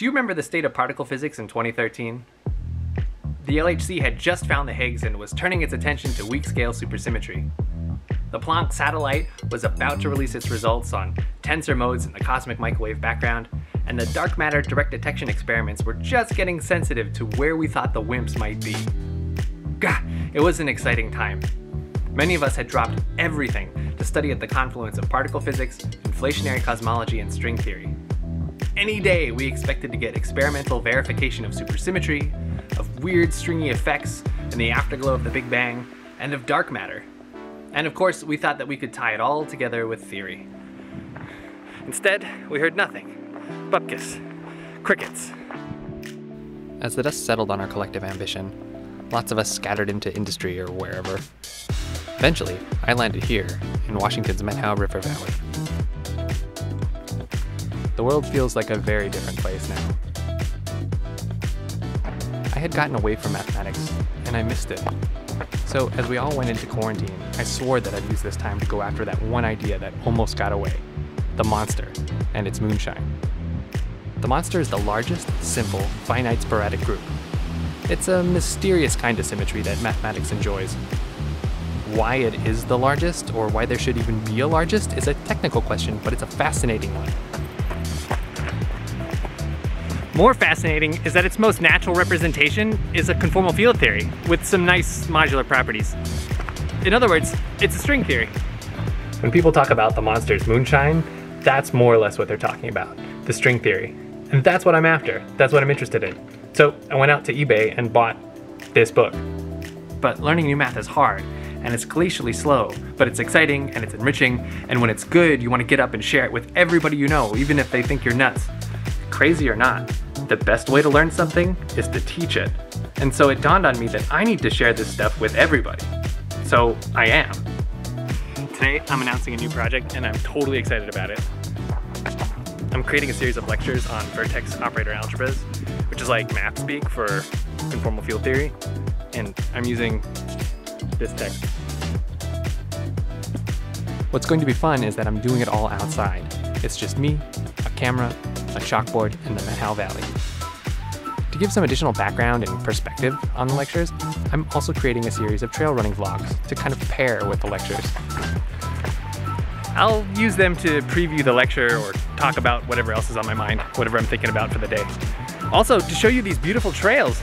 Do you remember the state of particle physics in 2013? The LHC had just found the Higgs and was turning its attention to weak scale supersymmetry. The Planck satellite was about to release its results on tensor modes in the cosmic microwave background, and the dark matter direct detection experiments were just getting sensitive to where we thought the WIMPs might be. Gah, it was an exciting time. Many of us had dropped everything to study at the confluence of particle physics, inflationary cosmology, and string theory. Any day we expected to get experimental verification of supersymmetry, of weird stringy effects in the afterglow of the Big Bang, and of dark matter. And of course, we thought that we could tie it all together with theory. Instead, we heard nothing. Bupkis. Crickets. As the dust settled on our collective ambition, lots of us scattered into industry or wherever. Eventually, I landed here, in Washington's Methow River Valley. The world feels like a very different place now. I had gotten away from mathematics, and I missed it. So, as we all went into quarantine, I swore that I'd use this time to go after that one idea that almost got away the monster and its moonshine. The monster is the largest, simple, finite sporadic group. It's a mysterious kind of symmetry that mathematics enjoys. Why it is the largest, or why there should even be a largest, is a technical question, but it's a fascinating one. More fascinating is that its most natural representation is a conformal field theory with some nice modular properties. In other words, it's a string theory. When people talk about the monster's moonshine, that's more or less what they're talking about the string theory. And that's what I'm after. That's what I'm interested in. So I went out to eBay and bought this book. But learning new math is hard, and it's glacially slow, but it's exciting and it's enriching, and when it's good, you want to get up and share it with everybody you know, even if they think you're nuts. Crazy or not, the best way to learn something is to teach it. And so it dawned on me that I need to share this stuff with everybody. So I am. Today, I'm announcing a new project, and I'm totally excited about it. I'm creating a series of lectures on vertex operator algebras, which is like math speak for conformal field theory, and I'm using this text. What's going to be fun is that I'm doing it all outside. It's just me, a camera, a chalkboard, and the Methow Valley. To give some additional background and perspective on the lectures, I'm also creating a series of trail running vlogs to kind of pair with the lectures. I'll use them to preview the lecture or talk about whatever else is on my mind, whatever I'm thinking about for the day. Also, to show you these beautiful trails.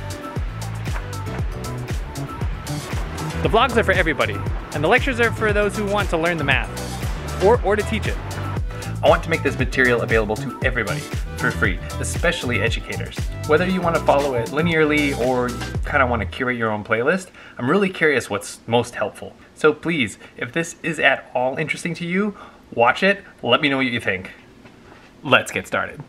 The vlogs are for everybody, and the lectures are for those who want to learn the math, or, or to teach it. I want to make this material available to everybody for free, especially educators. Whether you want to follow it linearly or kind of want to curate your own playlist, I'm really curious what's most helpful. So please, if this is at all interesting to you, watch it, let me know what you think. Let's get started.